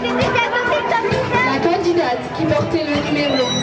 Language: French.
La candidate qui portait le numéro.